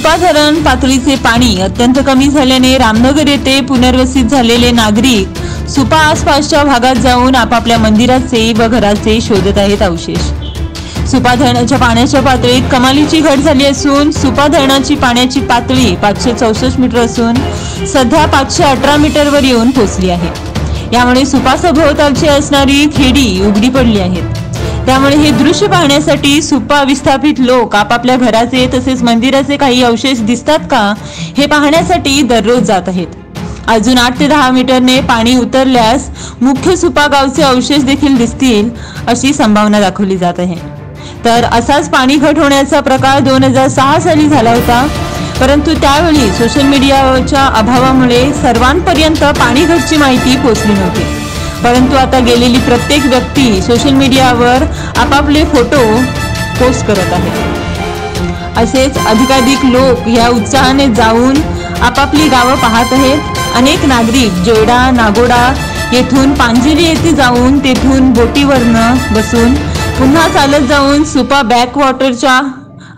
सुपा धरण पातळीचे पाणी अत्यंत कमी झाल्याने रामनगर येथे पुनर्वसित झालेले नागरिक सुपा आसपासच्या भागात जाऊन आपापल्या मंदिराचे व घराचे शोधत आहेत अवशेष. सुपा धरणाच्या पाण्याच्या पातळीत कमालीची घट झाली असून सुपा धरणाची पाण्याची पातळी पाचशे चौसष्ट मीटर असून सध्या पाचशे अठरा मीटरवर येऊन पोहोचली आहे. यामुळे सुपा सभोवतालची असणारी खेडी उघडी पडली आहेत त्यामुळे हे दृश्य पाहण्यासाठी सुपा विस्थापित लोक आपापल्या घराचे तसेच मंदिराचे काही अवशेष दिसतात का हे पाहण्यासाठी दररोज जात आहेत. अजून आठ ते दहा मीटरने पाणी उतरल्यास मुख्य सुपा गावचे अवशेष देखील दिसतील अशी संभावना दाखवली जात आहे. तर असाच पाणी घट होण्याचा प्रकार दोन हजार सहा साली झाला होता. परंतु त्यावेळी सोशल मीडियाच्या अभावामुळे सर्वांपर्यंत पाणी घटची माहिती पोचली नव्हती. परंतु आता गेलेली प्रत्येक व्यक्ती सोशल मीडियावर आपापले फोटो पोस्ट करत आहे. असेच अधिकाधिक लोक या उत्साहाने जाऊन आपापली गावं पाहत आहेत. अनेक नागरिक जोयडा नागोडा येथून पांजिरी येथे जाऊन तेथून बोटीवरनं बसून पुन्हा चालत जाऊन सुपा बॅकवॉटरच्या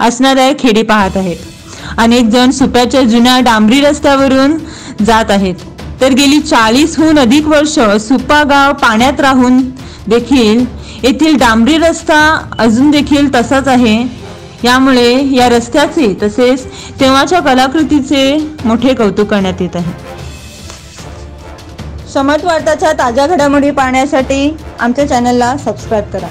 असणाऱ्या खेडी पाहत आहेत. अनेक जण सुप्याच्या जुन्या डांबरी रस्त्यावरून जात आहेत. तर गेली चाळीसहून अधिक वर्ष सुपा गाव पाण्यात राहून देखील येथील डांबरी रस्ता अजून देखील तसाच आहे. यामुळे या रस्त्याचे तसेच तेव्हाच्या कलाकृतीचे मोठे कौतुक करण्यात येत आहे. समत वार्ताच्या ताज्या घडामोडी पाहण्यासाठी आमच्या चॅनलला सबस्क्राईब करा.